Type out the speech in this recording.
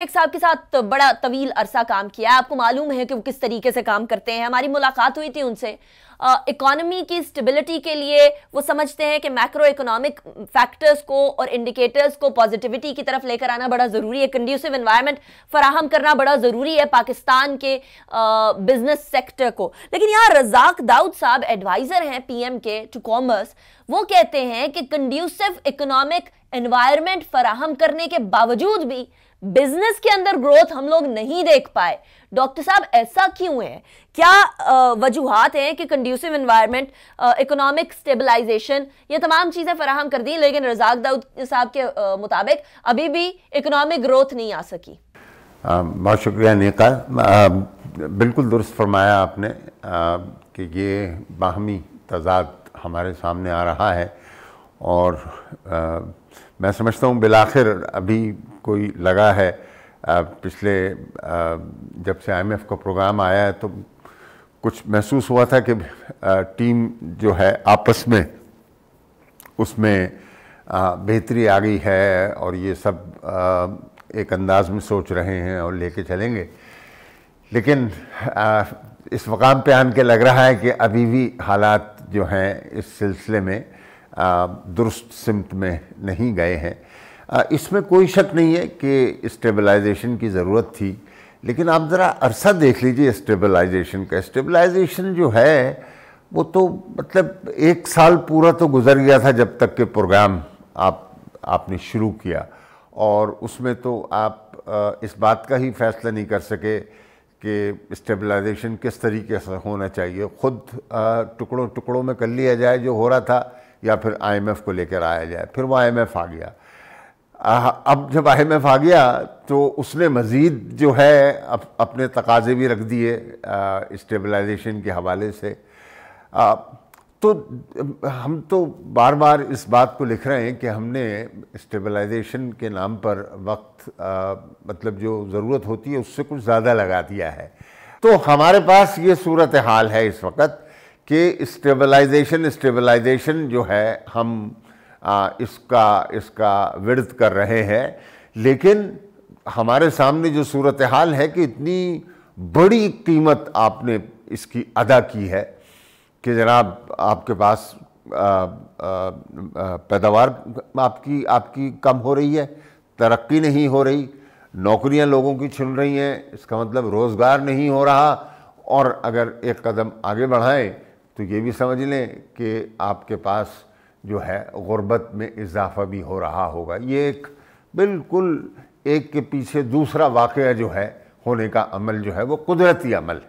ایک صاحب کے ساتھ بڑا طویل عرصہ کام کیا ہے۔ آپ کو معلوم ہے کہ وہ کس طریقے سے کام کرتے ہیں۔ ہماری ملاقات ہوئی تھی ان سے۔ اکانومی کی سٹیبلٹی کے لیے وہ سمجھتے ہیں کہ میکرو اکنامک فیکٹرز کو اور انڈیکیٹرز کو پازیٹیوٹی کی طرف لے کر آنا بڑا ضروری ہے۔ کنڈیوسیو انوائرمنٹ فراہم کرنا بڑا ضروری ہے پاکستان کے بزنس سیکٹر کو۔ لیکن یہاں رزاق داؤد صاحب ایڈوائزر ہیں پی ایم کے ٹو کامرس وہ کہتے ہیں کہ کنڈیوسیو اکنامک انوائرمنٹ فراہم کرنے کے باوجود بھی بزنس کے اندر گروتھ ہم لوگ نہیں دیکھ پائے۔ ڈاکٹر صاحب، ایسا کیوں ہے؟ کیا وجوہات ہیں کہ کنڈیوسیو انوائرمنٹ اکنامک سٹیبلائزیشن یہ تمام چیزیں فراہم کر دی لیکن رزاق داؤد صاحب کے مطابق ابھی بھی اکنامک گروتھ نہیں آ سکی؟ بہت شکریہ نیقا بالکل درست فرمایا آپ نے کہ یہ باہمی تضاد ہمارے سامنے آ رہا ہے اور میں سمجھتا ہوں بالآخر ابھی کوئی لگا ہے پچھلے جب سے آئی ایم ایف کا پروگرام آیا ہے تو کچھ محسوس ہوا تھا کہ ٹیم جو ہے آپس میں، اس میں بہتری آ گئی ہے اور یہ سب ایک انداز میں سوچ رہے ہیں اور لے کے چلیں گے۔ لیکن اس مقام پہ آن کے لگ رہا ہے کہ ابھی بھی حالات جو ہیں اس سلسلے میں درست سمت میں نہیں گئے ہیں۔ اس میں کوئی شک نہیں ہے کہ اسٹیبلائزیشن کی ضرورت تھی، لیکن آپ ذرا عرصہ دیکھ لیجیے اسٹیبلائزیشن کا۔ اسٹیبلائزیشن جو ہے، وہ تو مطلب ایک سال پورا تو گزر گیا تھا جب تک کہ پروگرام آپ آپ نے شروع کیا۔ اور اس میں تو آپ اس بات کا ہی فیصلہ نہیں کر سکے کہ اسٹیبلائزیشن کس طریقے سے ہونا چاہیے۔ خود ٹکڑوں ٹکڑوں میں کر لیا جائے جو ہو رہا تھا۔ یا پھر آئی ایم ایف کو لے کر آیا جائے، پھر وہ آئی ایم ایف آ گیا۔ اب جب آئی ایم ایف آ گیا تو اس نے مزید جو ہے اپنے تقاضے بھی رکھ دیے اسٹیبلائزیشن کے حوالے سے۔ تو ہم تو بار بار اس بات کو لکھ رہے ہیں کہ ہم نے اسٹیبلائزیشن کے نام پر وقت مطلب جو ضرورت ہوتی ہے اس سے کچھ زیادہ لگا دیا ہے۔ تو ہمارے پاس یہ صورتحال ہے اس وقت کہ اسٹیبلائزیشن اسٹیبلائزیشن جو ہے ہم اس کا اس کا ورد کر رہے ہیں۔ لیکن ہمارے سامنے جو صورتحال ہے کہ اتنی بڑی قیمت آپ نے اس کی ادا کی ہے کہ جناب آپ کے پاس پیداوار آپ کی آپ کی کم ہو رہی ہے، ترقی نہیں ہو رہی، نوکریاں لوگوں کی چھن رہی ہیں، اس کا مطلب روزگار نہیں ہو رہا۔ اور اگر ایک قدم آگے بڑھائیں تو یہ بھی سمجھ لیں کہ آپ کے پاس جو ہے غربت میں اضافہ بھی ہو رہا ہوگا۔ یہ ایک بالکل ایک کے پیچھے دوسرا واقعہ جو ہے ہونے کا عمل جو ہے وہ قدرتی عمل ہے۔